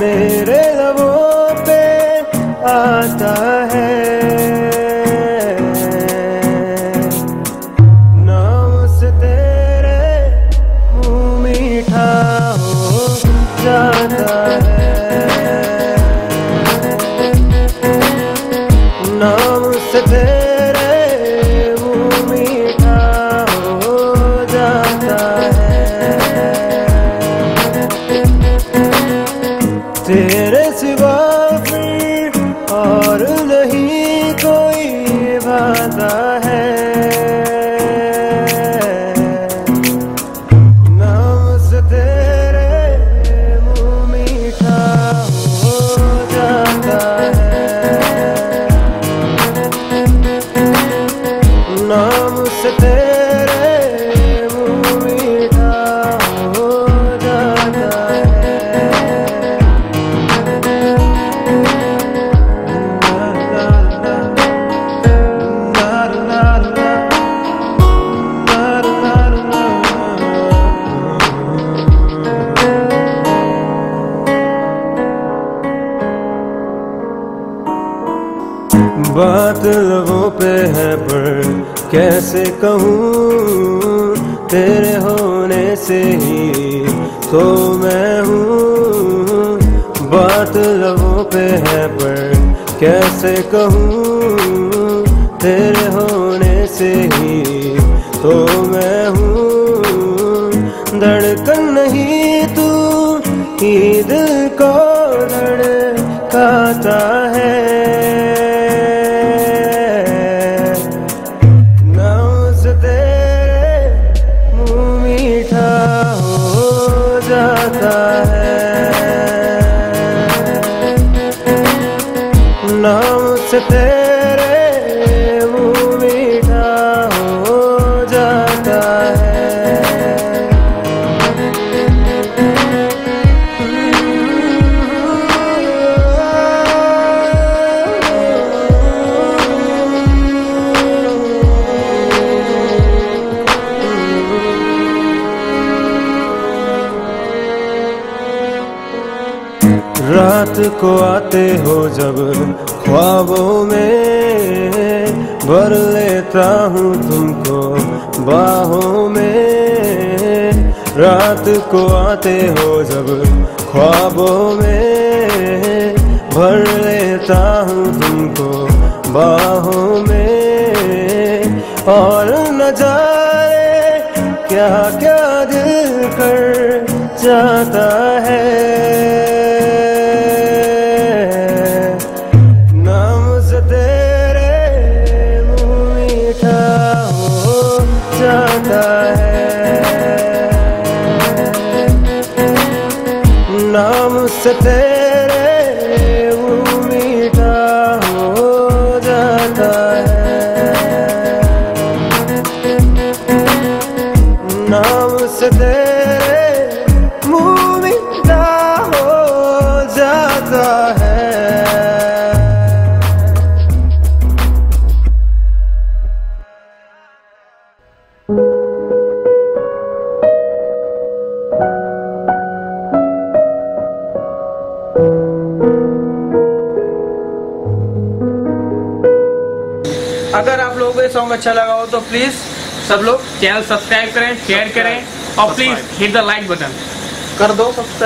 मेरे लबों पे आता बात लबों पे है पर कैसे कहूँ, तेरे होने से ही तो मैं हूँ। बात लबों पे है पर कैसे कहूँ, तेरे होने से ही तो मैं हूँ। धड़कन नहीं तू ही दिल को धड़काता है। नाम से रात को आते हो जब ख्वाबों में भर लेता हूँ तुमको बाहों में। रात को आते हो जब ख्वाबों में भर लेता हूँ तुमको बाहों में। और न जाए क्या क्या दिल कर जाता है। से तेरे वो मीठा हो जाता है। नाम से तेरे मुँह अगर आप लोगों को ये सॉन्ग अच्छा लगा हो तो प्लीज़ सब लोग चैनल सब्सक्राइब करें शेयर करें और please hit the like button कर दो सबसे